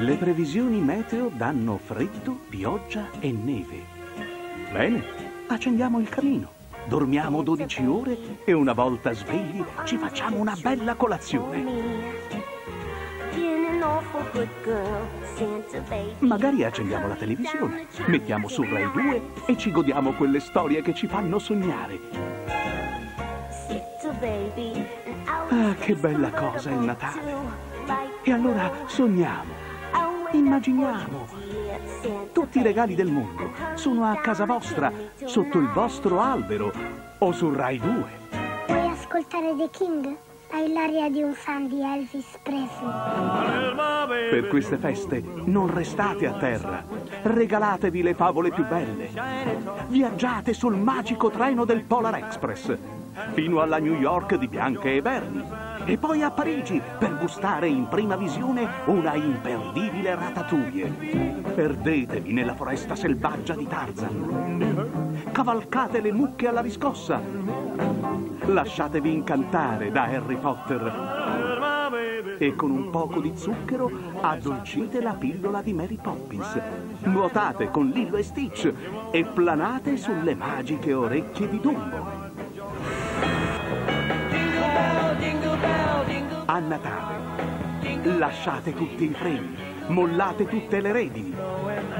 Le previsioni meteo danno freddo, pioggia e neve. Bene, accendiamo il camino. Dormiamo 12 ore e una volta svegli ci facciamo una bella colazione. Magari accendiamo la televisione, mettiamo su Rai 2 e ci godiamo quelle storie che ci fanno sognare. Ah, che bella cosa il Natale! E allora sogniamo, immaginiamo. Tutti i regali del mondo sono a casa vostra, sotto il vostro albero o su Rai 2. Vuoi ascoltare The King? Hai l'aria di un fan di Elvis Presley. Per queste feste non restate a terra. Regalatevi le favole più belle. Viaggiate sul magico treno del Polar Express fino alla New York di Bianca e Bernie e poi a Parigi per gustare in prima visione una imperdibile ratatouille. Perdetevi nella foresta selvaggia di Tarzan. Cavalcate le mucche alla riscossa. Lasciatevi incantare da Harry Potter. E con un poco di zucchero addolcite la pillola di Mary Poppins. Nuotate con Lillo e Stitch e planate sulle magiche orecchie di Dumbo. A Natale lasciate tutti i freni, mollate tutte le redini,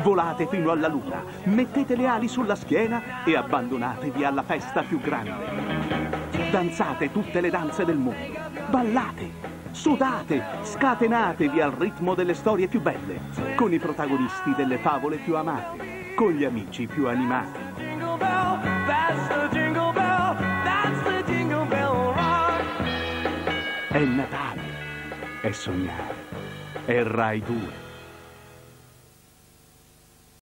volate fino alla luna, mettete le ali sulla schiena e abbandonatevi alla festa più grande. Danzate tutte le danze del mondo, ballate, sudate, scatenatevi al ritmo delle storie più belle, con i protagonisti delle favole più amate, con gli amici più animati. È Natale, è sognare, è Rai 2.